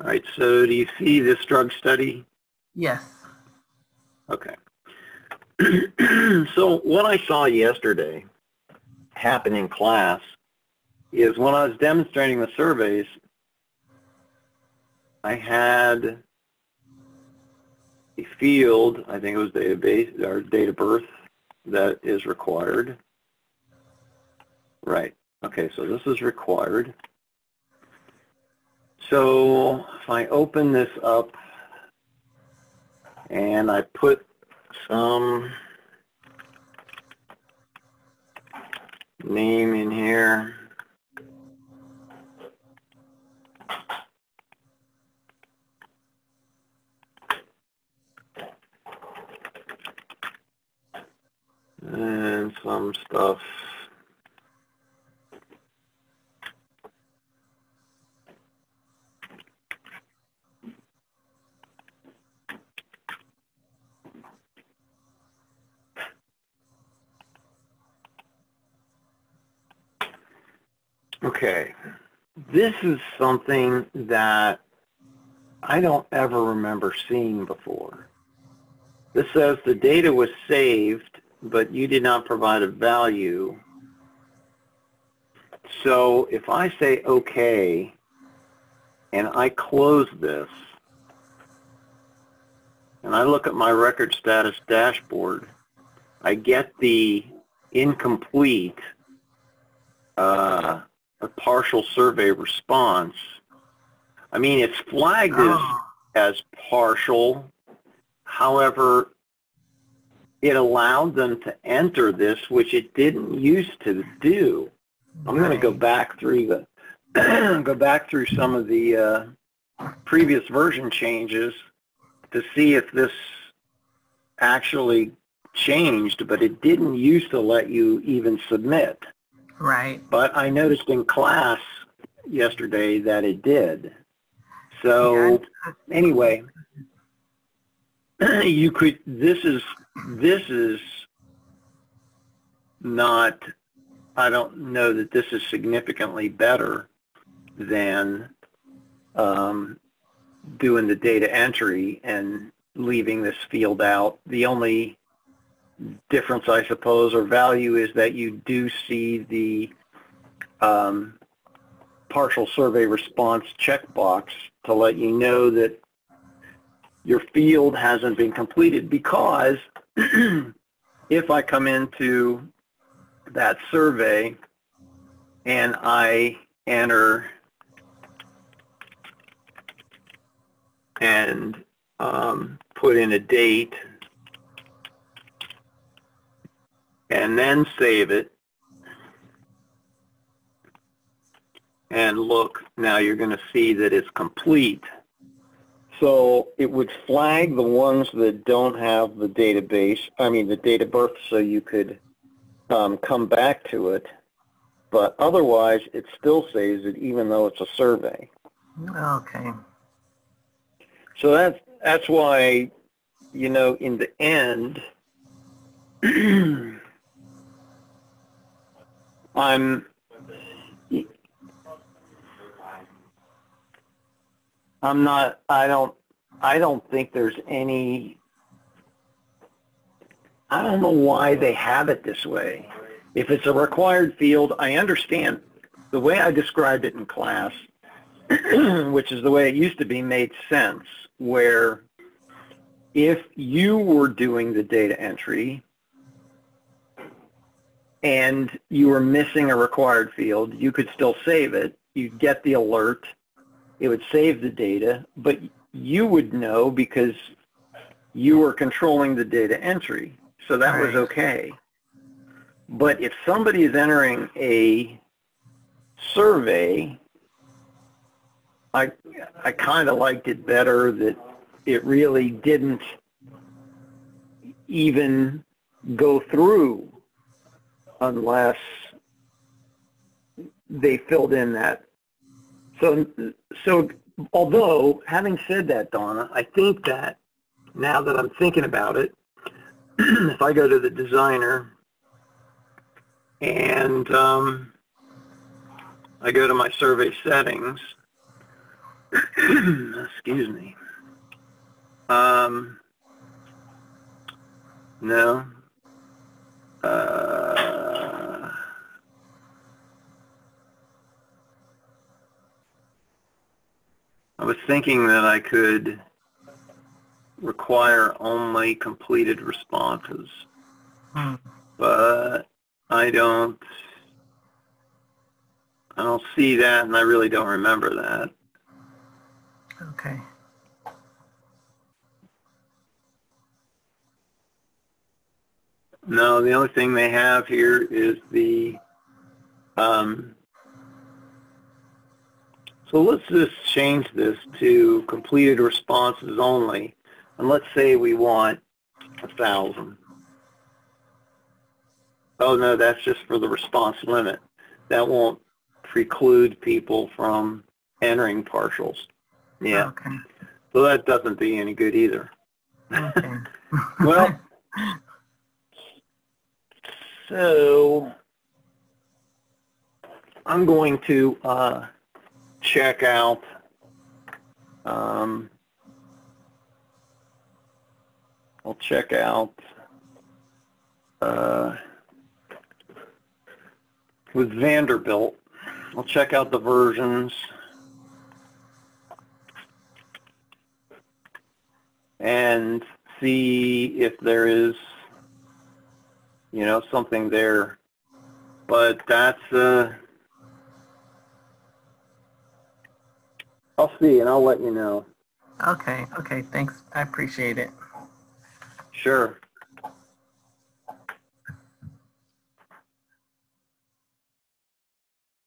All right, so do you see this drug study? Yes. Okay. so what I saw yesterday happen in class is when I was demonstrating the surveys, I had a field, I think it was database or date of birth that is required. Right. Okay, so this is required. So if I open this up and I put some name in here, and some stuff. Okay, this is something that I don't ever remember seeing before. This says the data was saved but you did not provide a value. So if I say OK and I close this and I look at my record status dashboard, I get the incomplete uh, partial survey response. I mean, it's flagged as, as partial. However, it allowed them to enter this, which it didn't used to do. I'm going to go back through the go back through some of the uh, previous version changes to see if this actually changed, but it didn't used to let you even submit. Right. But I noticed in class yesterday that it did. So anyway, you could this is this is not I don't know that this is significantly better than um, doing the data entry and leaving this field out. The only difference, I suppose, or value is that you do see the um, partial survey response checkbox to let you know that your field hasn't been completed because if I come into that survey and I enter and um, put in a date and then save it and look now you're going to see that it's complete so it would flag the ones that don't have the database, I mean the date of birth, so you could um, come back to it. But otherwise, it still saves it even though it's a survey. Okay. So that's, that's why, you know, in the end, I'm I'm not, I don't, I don't think there's any, I don't know why they have it this way. If it's a required field, I understand the way I described it in class, which is the way it used to be, made sense, where if you were doing the data entry and you were missing a required field, you could still save it. You'd get the alert it would save the data, but you would know because you were controlling the data entry. So that right. was okay. But if somebody is entering a survey, I, I kind of liked it better that it really didn't even go through unless they filled in that so, so although having said that, Donna, I think that now that I'm thinking about it, if I go to the designer and um, I go to my survey settings, Excuse me. Um, no. Uh, I was thinking that I could require only completed responses, Hmm. but I don't, I don't see that and I really don't remember that. Okay. No, the only thing they have here is the, um, so let's just change this to completed responses only. And let's say we want a thousand. Oh no, that's just for the response limit. That won't preclude people from entering partials. Yeah, Okay. so that doesn't do any good either. Okay. Well, so I'm going to uh, check out um, I'll check out uh, with Vanderbilt. I'll check out the versions and see if there is you know, something there. But that's, uh, I'll see and I'll let you know. okay. Okay. Thanks. I appreciate it. Sure.